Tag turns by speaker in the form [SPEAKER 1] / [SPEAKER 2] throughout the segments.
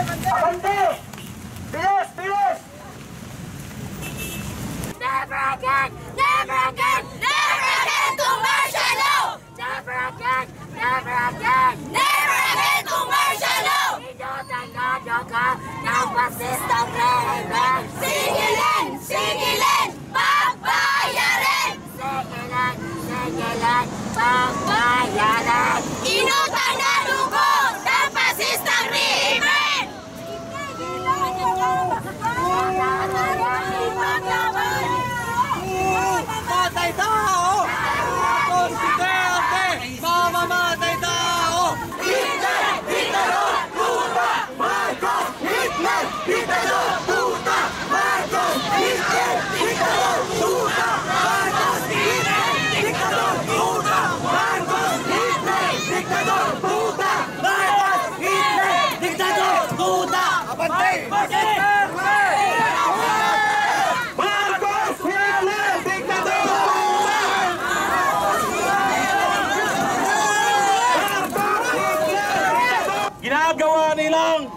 [SPEAKER 1] Abante! Bilis! Bilis!
[SPEAKER 2] Never again! Never again! Never again to martial law! Never again! Never again! Never again to martial law! Idotanado ka ng pasistang rehimen! Sigilan! Sigilan! Pagbayarin! Sigilan! Sigilan! Pagbayarin!
[SPEAKER 3] Puta! Abante!
[SPEAKER 1] Marcos! Hitler! Diktador!
[SPEAKER 4] Ginagawa nilang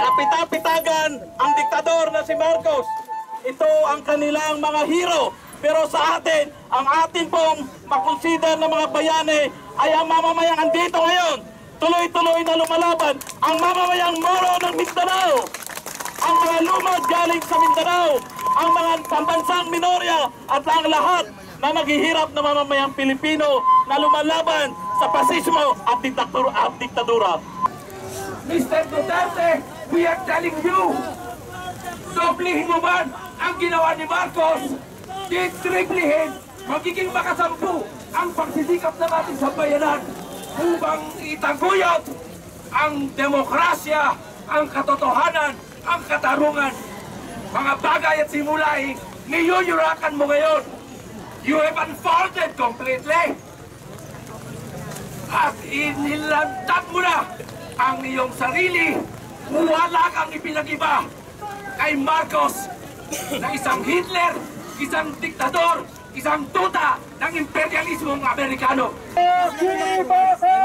[SPEAKER 4] kapitapitagan ang diktador na si Marcos. Ito ang kanilang mga hero. Pero sa atin, ang atin pong makonsider na mga bayani ay ang mamamayang andito ngayon. Tuloy-tuloy na lumalaban ang mamamayang Moro ng Mindanao. Ang mga lumad galing sa Mindanao. Ang mga pambansang minorya at ang lahat na naghihirap na mamamayang Pilipino na lumalaban sa pasismo at diktatura. At diktadura.
[SPEAKER 1] Mr. Duterte, we are telling you, doblihin mo man ang ginawa ni Marcos, titriplihin, magiging makasampu ang pagsisikap na natin sa bayanan upang itaguyod ang demokrasya, ang katotohanan, ang katarungan. Mga bagay at simulay, niyuyurakan mo ngayon. You have unfolded completely. At inilantad mo na ang iyong sarili. Wala kang ipinag-iba kay Marcos na isang Hitler, isang diktador, isang tuta ng imperialismong Amerikano. Sinibasan!